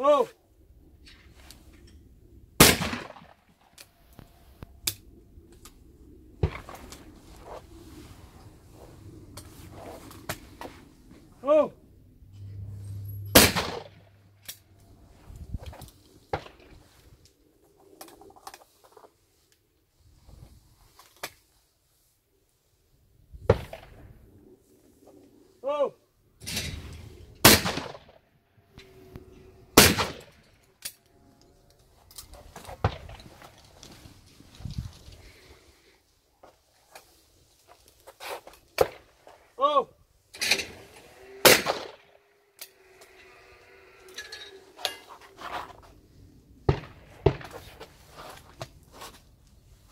Oh. Oh. Oh.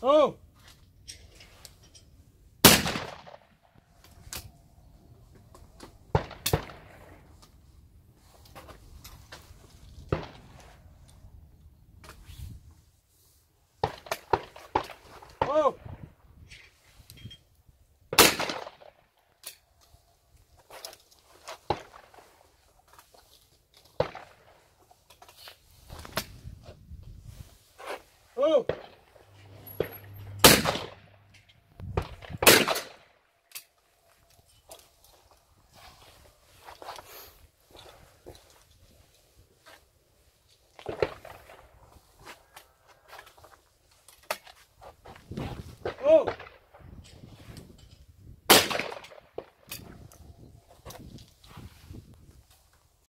Oh. Oh. Oh.